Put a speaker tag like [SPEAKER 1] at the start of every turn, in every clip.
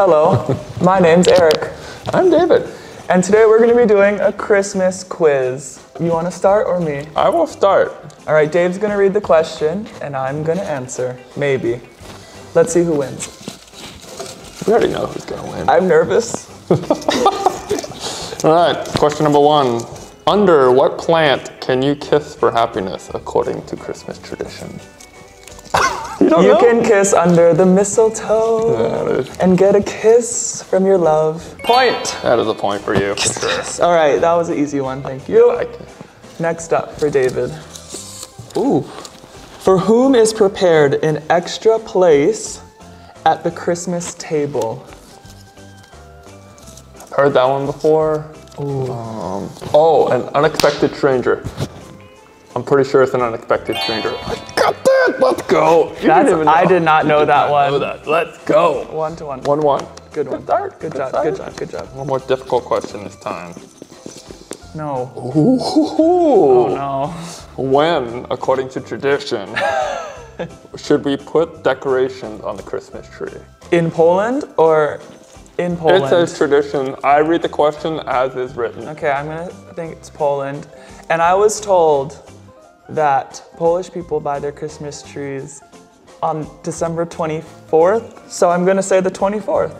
[SPEAKER 1] Hello, my name's Erik,
[SPEAKER 2] I'm David.
[SPEAKER 1] and today we're going to be doing a Christmas quiz. You want to start or me?
[SPEAKER 2] I will start.
[SPEAKER 1] All right, Dave's going to read the question, and I'm going to answer. Maybe. Let's see who wins.
[SPEAKER 2] We already know who's gonna win.
[SPEAKER 1] I'm nervous.
[SPEAKER 2] All right, question number one. Under what plant can you kiss for happiness according to Christmas tradition? you don't
[SPEAKER 1] You
[SPEAKER 2] know?
[SPEAKER 1] can kiss under the mistletoe
[SPEAKER 2] That is,
[SPEAKER 1] and get a kiss from your love. Point.
[SPEAKER 2] that is a point for you, for sure.
[SPEAKER 1] All right, that was an easy one. Thank you.
[SPEAKER 2] Like,
[SPEAKER 1] Next up for David. Ooh. For whom is prepared an extra place at the Christmas table?
[SPEAKER 2] I've heard that one before. Um, oh, an unexpected stranger. I'm pretty sure it's an unexpected stranger. I got that. Let's go. You didn't even
[SPEAKER 1] I
[SPEAKER 2] know.
[SPEAKER 1] did not know that
[SPEAKER 2] Know
[SPEAKER 1] one.
[SPEAKER 2] that. Let's go.
[SPEAKER 1] One to one.
[SPEAKER 2] One one.
[SPEAKER 1] Good one.
[SPEAKER 2] start.
[SPEAKER 1] Good
[SPEAKER 2] Good
[SPEAKER 1] job.
[SPEAKER 2] start.
[SPEAKER 1] Good job. Good job.
[SPEAKER 2] One more difficult question this time.
[SPEAKER 1] No.
[SPEAKER 2] Ooh.
[SPEAKER 1] Oh no.
[SPEAKER 2] When, according to tradition, should we put decorations on the Christmas tree?
[SPEAKER 1] In Poland or in Poland?
[SPEAKER 2] It says tradition. I read the question as is written.
[SPEAKER 1] Okay, I'm gonna think it's Poland. And I was told that Polish people buy their Christmas trees on December 24th. So I'm gonna say the 24th.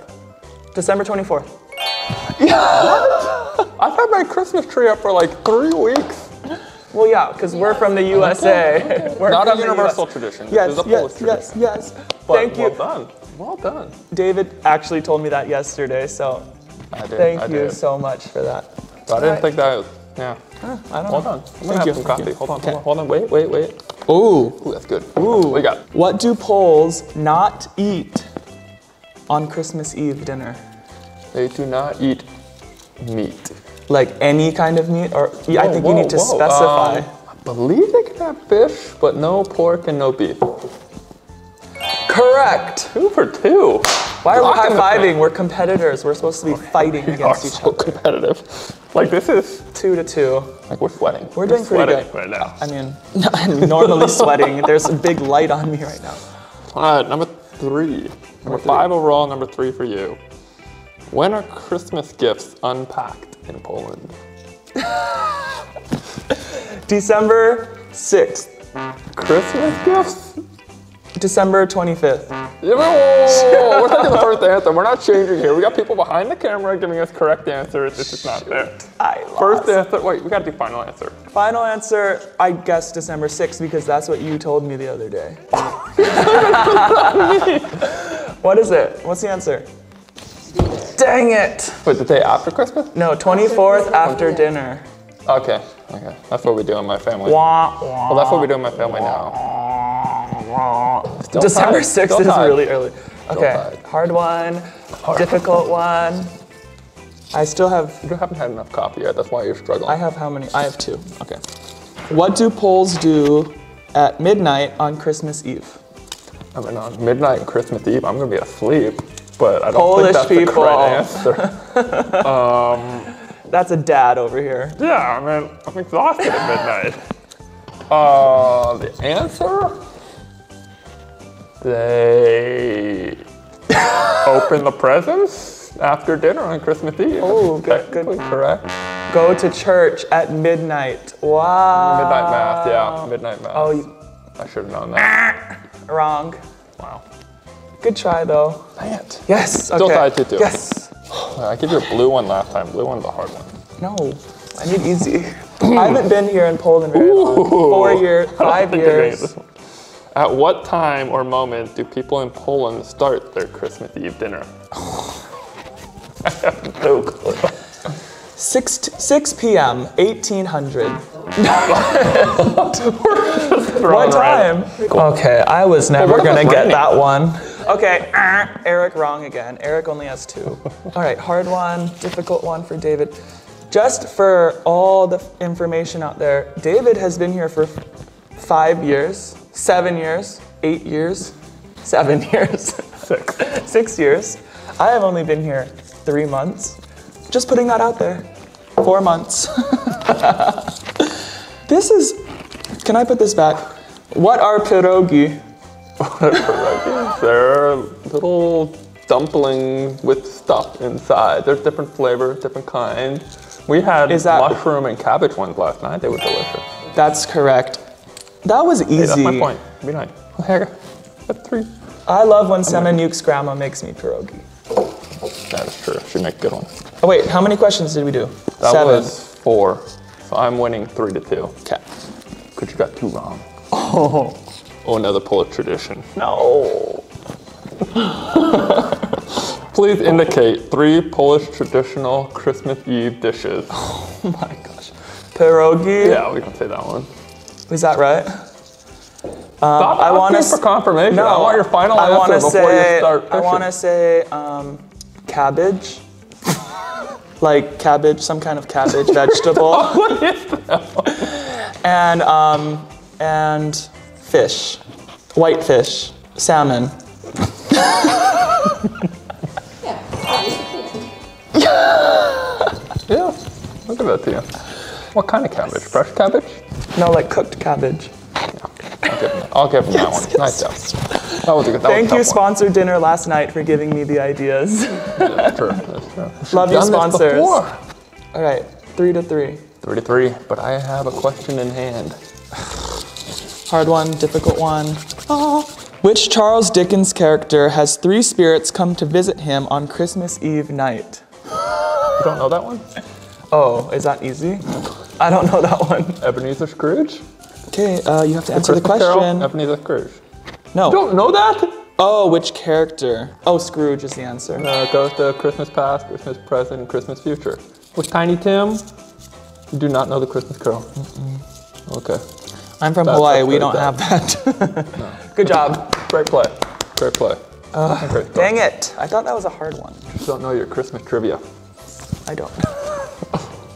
[SPEAKER 1] December 24th.
[SPEAKER 2] I've had my Christmas tree up for like three weeks.
[SPEAKER 1] Well, yeah, because we're from the USA. We're
[SPEAKER 2] Not a universal tradition.
[SPEAKER 1] Yes, yes, yes, yes.
[SPEAKER 2] But
[SPEAKER 1] Thank you.
[SPEAKER 2] Well done. Well done.
[SPEAKER 1] David actually told me that yesterday, so
[SPEAKER 2] I did.
[SPEAKER 1] thank
[SPEAKER 2] I
[SPEAKER 1] you
[SPEAKER 2] did.
[SPEAKER 1] so much for that.
[SPEAKER 2] I didn't
[SPEAKER 1] Alright.
[SPEAKER 2] think that. Yeah.
[SPEAKER 1] I don't
[SPEAKER 2] Hold
[SPEAKER 1] know.
[SPEAKER 2] on. I'm gonna
[SPEAKER 1] Thank
[SPEAKER 2] have some coffee.
[SPEAKER 1] you.
[SPEAKER 2] Hold on.
[SPEAKER 1] Okay.
[SPEAKER 2] Hold on. Hold on. Wait. Wait. Wait.
[SPEAKER 1] Ooh.
[SPEAKER 2] Ooh, that's good.
[SPEAKER 1] Ooh.
[SPEAKER 2] What we got?
[SPEAKER 1] What do Poles not eat on Christmas Eve dinner?
[SPEAKER 2] They do not eat meat.
[SPEAKER 1] Like any kind of meat, or yeah, I think
[SPEAKER 2] whoa,
[SPEAKER 1] you need to
[SPEAKER 2] whoa.
[SPEAKER 1] specify.
[SPEAKER 2] Um, I believe they can have fish, but no pork and no beef.
[SPEAKER 1] Correct.
[SPEAKER 2] Two for two.
[SPEAKER 1] Why are we high
[SPEAKER 2] Rocking the thing.
[SPEAKER 1] fiving? We're competitors. We're supposed to be fighting against each
[SPEAKER 2] so
[SPEAKER 1] other.
[SPEAKER 2] competitive. Like this is
[SPEAKER 1] Two to two.
[SPEAKER 2] like we're sweating.
[SPEAKER 1] We're doing pretty good.
[SPEAKER 2] right now.
[SPEAKER 1] I mean, I'm normally sweating. There's a big light on me right now.
[SPEAKER 2] All right, number three. Number five overall. Number three for you. When are Christmas gifts unpacked in Poland?
[SPEAKER 1] December 6th.
[SPEAKER 2] Christmas gifts?
[SPEAKER 1] December 25th.
[SPEAKER 2] We're the first answer. We're not changing here. We got people behind the camera giving us correct answers. It's just not there.
[SPEAKER 1] I lost.
[SPEAKER 2] First answer. Wait, we got to do final answer.
[SPEAKER 1] Final answer, I guess December 6th because that's what you told me the other day. what is it? What's the answer? Dang it!
[SPEAKER 2] Wait, the day after Christmas?
[SPEAKER 1] No, 24th after dinner.
[SPEAKER 2] Okay, okay. That's what we do in my family.
[SPEAKER 1] Wah, wah,
[SPEAKER 2] Well, that's what we do in my family now.
[SPEAKER 1] wah.
[SPEAKER 2] Still
[SPEAKER 1] December 6th is really early. Okay,
[SPEAKER 2] tied.
[SPEAKER 1] Hard one, difficult one. I still have,
[SPEAKER 2] You haven't had enough coffee yet. That's why you're struggling.
[SPEAKER 1] I have how many? I have two. Okay. What do Poles do at midnight on Christmas Eve?
[SPEAKER 2] I mean, on midnight Christmas Eve, I'm gonna be asleep. But I don't
[SPEAKER 1] Polish
[SPEAKER 2] think that's
[SPEAKER 1] people.
[SPEAKER 2] the correct answer.
[SPEAKER 1] That's a dad over here.
[SPEAKER 2] yeah, I mean, I'm exhausted at midnight. Uh, the answer? They open the presents after dinner on Christmas Eve.
[SPEAKER 1] Oh, good, good.
[SPEAKER 2] Correct.
[SPEAKER 1] Go to church at midnight. Wow.
[SPEAKER 2] Midnight mass, yeah, midnight mass.
[SPEAKER 1] Oh, you-
[SPEAKER 2] I should have known that.
[SPEAKER 1] Wrong.
[SPEAKER 2] Wow.
[SPEAKER 1] Good try though.
[SPEAKER 2] Dang it.
[SPEAKER 1] Yes.
[SPEAKER 2] Still
[SPEAKER 1] okay.
[SPEAKER 2] tied two, two.
[SPEAKER 1] Yes.
[SPEAKER 2] I gave you a blue one last time. Blue one's a hard one.
[SPEAKER 1] No. I need easy. I haven't been here in Poland very long. Four years, five
[SPEAKER 2] think you're gonna get
[SPEAKER 1] years.
[SPEAKER 2] At what time or moment do people in Poland start their Christmas Eve dinner? I have no clue.
[SPEAKER 1] 6, t- 6 p.m., 1800. what time? Okay, I was never gonna get that one. Okay, ah, Erik wrong again. Erik only has two. All right, hard one, difficult one for David. Just for all the information out there, David has been here for five years, seven years, eight years, seven years,
[SPEAKER 2] Six.
[SPEAKER 1] six years. I have only been here three months. Just putting that out there. Four months. this is. Can I put this back? What are pierogi?
[SPEAKER 2] They're little dumpling with stuff inside. There's different flavors, different kinds. We had
[SPEAKER 1] Is that-
[SPEAKER 2] mushroom and cabbage ones last night. They were delicious.
[SPEAKER 1] That's correct. That was easy.
[SPEAKER 2] Hey, that's my point. Be nice. Here, that's three.
[SPEAKER 1] I love when Semeniuk's grandma makes me pierogi.
[SPEAKER 2] That is true. She make good ones.
[SPEAKER 1] Oh wait, how many questions did we do?
[SPEAKER 2] That
[SPEAKER 1] Seven.
[SPEAKER 2] was four. So I'm winning three to two.
[SPEAKER 1] Okay.
[SPEAKER 2] Because you got two wrong. Oh. Oh, another Polish tradition.
[SPEAKER 1] No.
[SPEAKER 2] Please indicate three Polish traditional Christmas Eve dishes.
[SPEAKER 1] Oh my gosh. Pierogi.
[SPEAKER 2] Yeah, we can say that one.
[SPEAKER 1] Is that right?
[SPEAKER 2] Stop
[SPEAKER 1] I wanna
[SPEAKER 2] for confirmation. No, I want your final
[SPEAKER 1] I
[SPEAKER 2] answer before
[SPEAKER 1] say,
[SPEAKER 2] you start
[SPEAKER 1] I want to say um, cabbage. like cabbage, some kind of cabbage vegetable. and um, and fish, white fish, salmon.
[SPEAKER 3] Yeah.
[SPEAKER 2] Yeah, I'll give that to you. What kind of cabbage? Fresh cabbage?
[SPEAKER 1] No, like cooked cabbage.
[SPEAKER 2] I'll give him, I'll give him that one. Nice job. That was a good. That
[SPEAKER 1] Thank you,
[SPEAKER 2] was a tough
[SPEAKER 1] sponsor dinner last night, for giving me the ideas.
[SPEAKER 2] That's true. That's true.
[SPEAKER 1] Love you, sponsors.
[SPEAKER 2] before.
[SPEAKER 1] All right, three to three.
[SPEAKER 2] Three to three, but I have a question in hand.
[SPEAKER 1] Hard one, difficult one. Oh. Which Charles Dickens character has three spirits come to visit him on Christmas Eve night?
[SPEAKER 2] You don't know that one?
[SPEAKER 1] Oh, is that easy? I don't know that one.
[SPEAKER 2] Ebenezer Scrooge?
[SPEAKER 1] Okay, uh, you have to answer the
[SPEAKER 2] Christmas Carol?
[SPEAKER 1] question.
[SPEAKER 2] Ebenezer Scrooge.
[SPEAKER 1] No.
[SPEAKER 2] You Don't know that?
[SPEAKER 1] Oh, which character? Oh, Scrooge is the answer.
[SPEAKER 2] Uh, goes to Christmas past, Christmas present, Christmas future. With Tiny Tim, you do not know the Christmas Carol. Okay.
[SPEAKER 1] I'm from
[SPEAKER 2] That-
[SPEAKER 1] Hawaii. We don't have that. Good job.
[SPEAKER 2] Great play. Great play. Great play.
[SPEAKER 1] Dang it. I thought that was a hard one.
[SPEAKER 2] Just don't know your Christmas trivia.
[SPEAKER 1] I don't.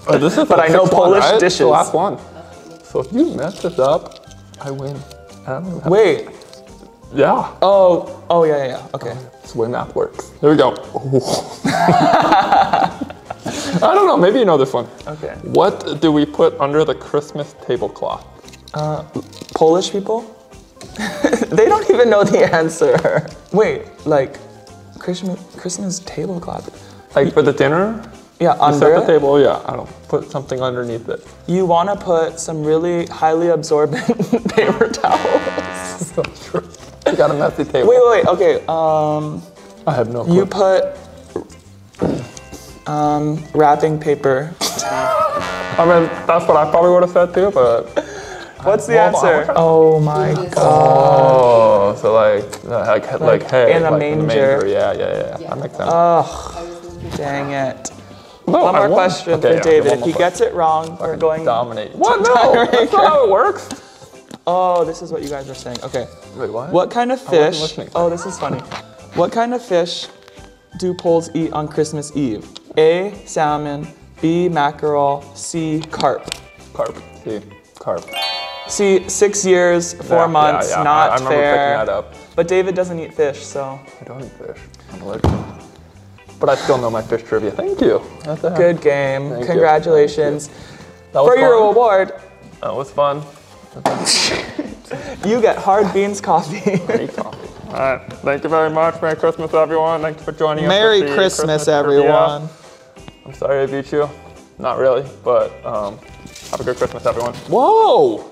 [SPEAKER 2] Oh, this is
[SPEAKER 1] But I know
[SPEAKER 2] sixth one,
[SPEAKER 1] Polish
[SPEAKER 2] right?
[SPEAKER 1] dishes.
[SPEAKER 2] The last one. So if you mess this up, I win. I
[SPEAKER 1] Wait.
[SPEAKER 2] Yeah.
[SPEAKER 1] Oh, oh yeah, yeah, yeah. Okay.
[SPEAKER 2] That's the way math works. There we go. I don't know. Maybe you know this one.
[SPEAKER 1] Okay.
[SPEAKER 2] What do we put under the Christmas tablecloth?
[SPEAKER 1] Uh, Polish people? they don't even know the answer. Wait, like Christmas Christmas tablecloth.
[SPEAKER 2] Like for the dinner?
[SPEAKER 1] Yeah,
[SPEAKER 2] You
[SPEAKER 1] under
[SPEAKER 2] set the
[SPEAKER 1] it,
[SPEAKER 2] table, yeah. I don't put something underneath it.
[SPEAKER 1] you want to put some really highly absorbent paper towels.
[SPEAKER 2] So true. You got a messy table.
[SPEAKER 1] Wait, wait, wait. Okay. Um,
[SPEAKER 2] I have no clue.
[SPEAKER 1] you put um, wrapping paper.
[SPEAKER 2] I mean, that's what I probably would have said too, but.
[SPEAKER 1] What's the
[SPEAKER 2] Hold on,
[SPEAKER 1] answer? Oh my god.
[SPEAKER 2] Oh, so like, uh, like, like, hey,
[SPEAKER 1] in a
[SPEAKER 2] like
[SPEAKER 1] manger.
[SPEAKER 2] Yeah, yeah, yeah, yeah. That makes sense.
[SPEAKER 1] Oh, dang it.
[SPEAKER 2] No,
[SPEAKER 1] One
[SPEAKER 2] I
[SPEAKER 1] more question
[SPEAKER 2] Okay,
[SPEAKER 1] for
[SPEAKER 2] yeah,
[SPEAKER 1] David. If he gets it wrong, we're going.
[SPEAKER 2] Dominate. What? No, that's not how it works.
[SPEAKER 1] Oh, this is what you guys are saying. Okay.
[SPEAKER 2] Wait, what?
[SPEAKER 1] What kind of fish? Oh, this is funny. What kind of fish do Poles eat on Christmas Eve? A. Salmon. B. Mackerel. C. Carp.
[SPEAKER 2] Carp. C. carp.
[SPEAKER 1] C. Six years, four
[SPEAKER 2] Yeah, yeah,
[SPEAKER 1] months,
[SPEAKER 2] yeah. I-
[SPEAKER 1] not
[SPEAKER 2] I remember
[SPEAKER 1] fair.
[SPEAKER 2] picking that up.
[SPEAKER 1] But David doesn't eat fish, so
[SPEAKER 2] I don't eat fish. I'm allergic. But I still know my fish trivia. Thank you.
[SPEAKER 1] Good game.
[SPEAKER 2] Thank you.
[SPEAKER 1] Congratulations.
[SPEAKER 2] That was
[SPEAKER 1] For your
[SPEAKER 2] fun.
[SPEAKER 1] reward,
[SPEAKER 2] That was fun.
[SPEAKER 1] you get hard beans coffee.
[SPEAKER 2] Coffee. All right. Thank you very much. Merry Christmas, everyone. Thank you for joining us.
[SPEAKER 1] Merry
[SPEAKER 2] with the
[SPEAKER 1] Christmas,
[SPEAKER 2] trivia.
[SPEAKER 1] everyone.
[SPEAKER 2] I'm sorry I beat you. Not really, but um, have a good Christmas, everyone.
[SPEAKER 1] Whoa!